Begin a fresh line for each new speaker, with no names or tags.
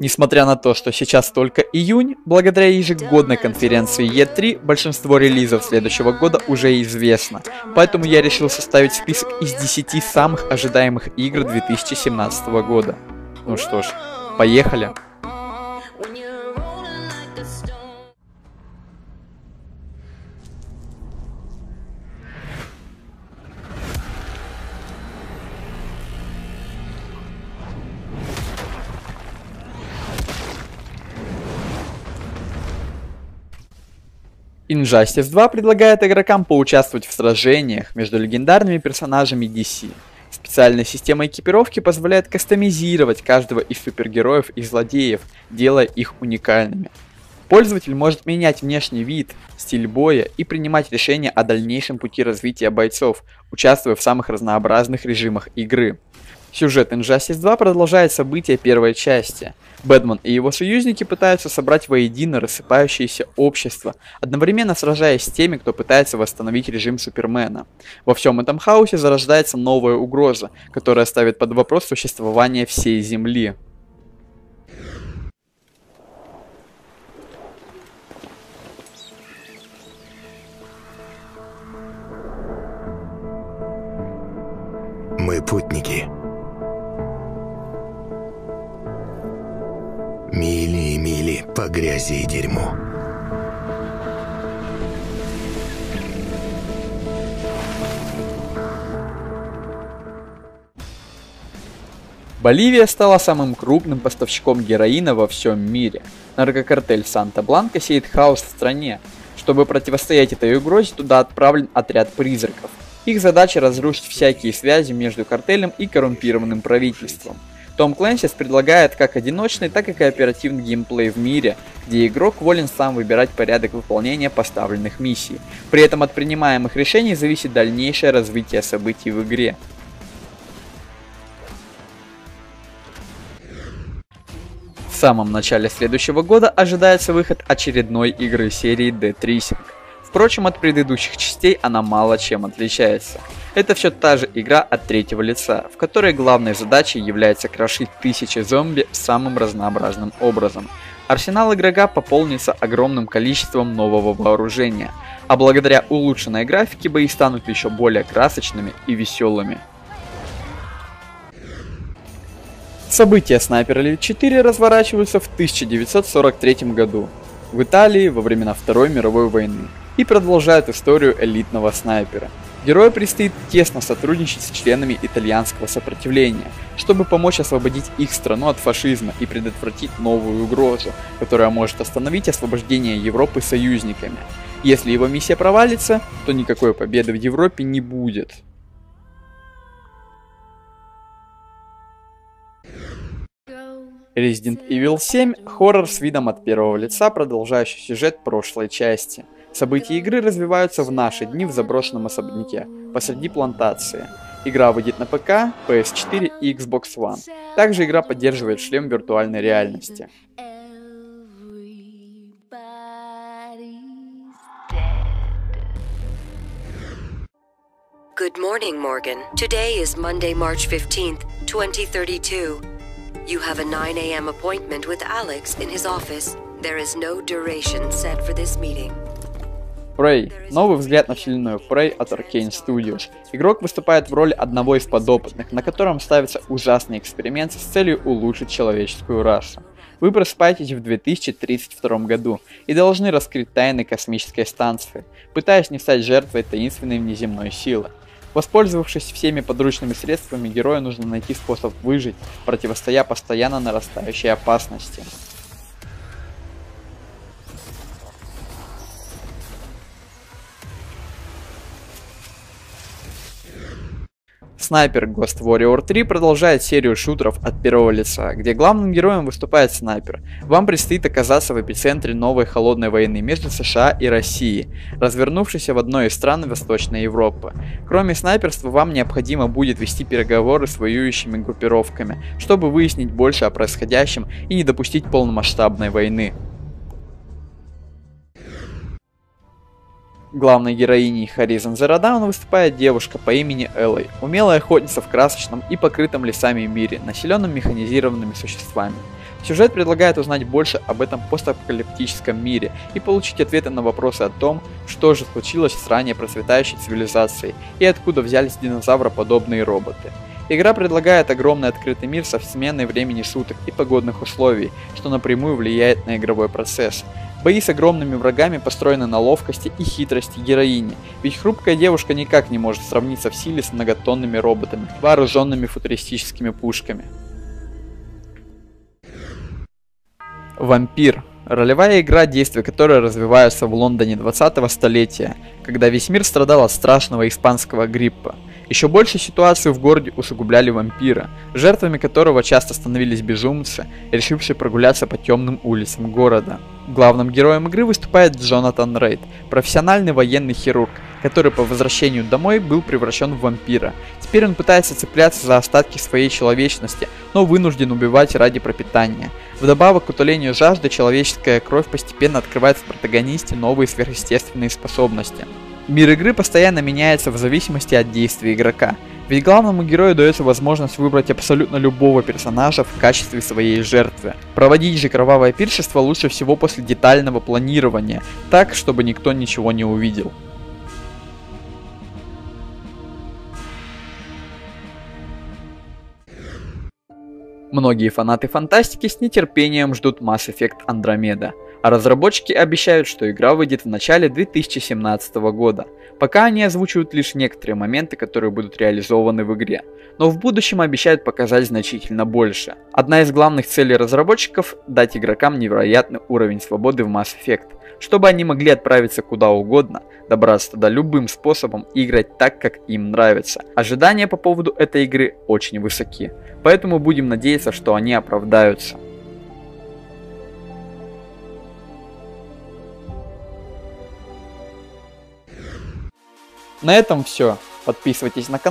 Несмотря на то, что сейчас только июнь, благодаря ежегодной конференции E3 большинство релизов следующего года уже известно, поэтому я решил составить список из 10 самых ожидаемых игр 2017 года. Ну что ж, поехали! Injustice 2 предлагает игрокам поучаствовать в сражениях между легендарными персонажами DC. Специальная система экипировки позволяет кастомизировать каждого из супергероев и злодеев, делая их уникальными. Пользователь может менять внешний вид, стиль боя и принимать решения о дальнейшем пути развития бойцов, участвуя в самых разнообразных режимах игры. Сюжет Injustice 2 продолжает события первой части. Бэтмен и его союзники пытаются собрать воедино рассыпающееся общество, одновременно сражаясь с теми, кто пытается восстановить режим Супермена. Во всем этом хаосе зарождается новая угроза, которая ставит под вопрос существование всей Земли.
Мы путники. Мили и мили по грязи и дерьму.
Боливия стала самым крупным поставщиком героина во всем мире. Наркокартель Санта-Бланка сеет хаос в стране. Чтобы противостоять этой угрозе, туда отправлен отряд призраков. Их задача разрушить всякие связи между картелем и коррумпированным правительством. Том Клэнсис предлагает как одиночный, так и кооперативный геймплей в мире, где игрок волен сам выбирать порядок выполнения поставленных миссий. При этом от принимаемых решений зависит дальнейшее развитие событий в игре. В самом начале следующего года ожидается выход очередной игры серии Dead Rising. Впрочем, от предыдущих частей она мало чем отличается. Это все та же игра от третьего лица, в которой главной задачей является крошить тысячи зомби самым разнообразным образом. Арсенал игрока пополнится огромным количеством нового вооружения, а благодаря улучшенной графике бои станут еще более красочными и веселыми. События Sniper Elite 4 разворачиваются в 1943 году в Италии во времена Второй мировой войны и продолжают историю элитного снайпера. Герою предстоит тесно сотрудничать с членами итальянского сопротивления, чтобы помочь освободить их страну от фашизма и предотвратить новую угрозу, которая может остановить освобождение Европы союзниками. Если его миссия провалится, то никакой победы в Европе не будет. Resident Evil 7 – хоррор с видом от первого лица, продолжающий сюжет прошлой части. События игры развиваются в наши дни в заброшенном особняке, посреди плантации. Игра выйдет на ПК, PS4 и Xbox One. Также игра поддерживает шлем виртуальной реальности.
Good morning, Morgan. Today is Monday, March 15th, 2032. You have a 9 a.m. appointment with Alex in his office. There is no duration set for this meeting.
Prey. Новый взгляд на вселенную Prey от Arkane Studios. Игрок выступает в роли одного из подопытных, на котором ставится ужасный эксперимент с целью улучшить человеческую расу. Вы просыпаетесь в 2032 году и должны раскрыть тайны космической станции, пытаясь не стать жертвой таинственной внеземной силы. Воспользовавшись всеми подручными средствами, герою нужно найти способ выжить, противостоя постоянно нарастающей опасности. Снайпер Ghost Warrior 3 продолжает серию шутеров от первого лица, где главным героем выступает снайпер. Вам предстоит оказаться в эпицентре новой холодной войны между США и Россией, развернувшейся в одной из стран Восточной Европы. Кроме снайперства, вам необходимо будет вести переговоры с воюющими группировками, чтобы выяснить больше о происходящем и не допустить полномасштабной войны. Главной героиней Horizon Zero Dawn выступает девушка по имени Элой, умелая охотница в красочном и покрытом лесами мире, населенном механизированными существами. Сюжет предлагает узнать больше об этом постапокалиптическом мире и получить ответы на вопросы о том, что же случилось с ранее процветающей цивилизацией и откуда взялись динозавроподобные роботы. Игра предлагает огромный открытый мир со сменой времени суток и погодных условий, что напрямую влияет на игровой процесс. Бои с огромными врагами построены на ловкости и хитрости героини, ведь хрупкая девушка никак не может сравниться в силе с многотонными роботами, вооруженными футуристическими пушками. Вампир. Ролевая игра, действия которой развиваются в Лондоне 20-го столетия, когда весь мир страдал от страшного испанского гриппа. Еще больше ситуацию в городе усугубляли вампира, жертвами которого часто становились безумцы, решившие прогуляться по темным улицам города. Главным героем игры выступает Джонатан Рейд, профессиональный военный хирург, который по возвращению домой был превращен в вампира. Теперь он пытается цепляться за остатки своей человечности, но вынужден убивать ради пропитания. Вдобавок к утолению жажды, человеческая кровь постепенно открывает в протагонисте новые сверхъестественные способности. Мир игры постоянно меняется в зависимости от действий игрока, ведь главному герою дается возможность выбрать абсолютно любого персонажа в качестве своей жертвы. Проводить же кровавое пиршество лучше всего после детального планирования, так, чтобы никто ничего не увидел. Многие фанаты фантастики с нетерпением ждут Mass Effect Andromeda, а разработчики обещают, что игра выйдет в начале 2017 года. Пока они озвучивают лишь некоторые моменты, которые будут реализованы в игре, но в будущем обещают показать значительно больше. Одна из главных целей разработчиков – дать игрокам невероятный уровень свободы в Mass Effect, чтобы они могли отправиться куда угодно, добраться туда любым способом и играть так, как им нравится. Ожидания по поводу этой игры очень высоки. Поэтому будем надеяться, что они оправдаются. На этом все. Подписывайтесь на канал.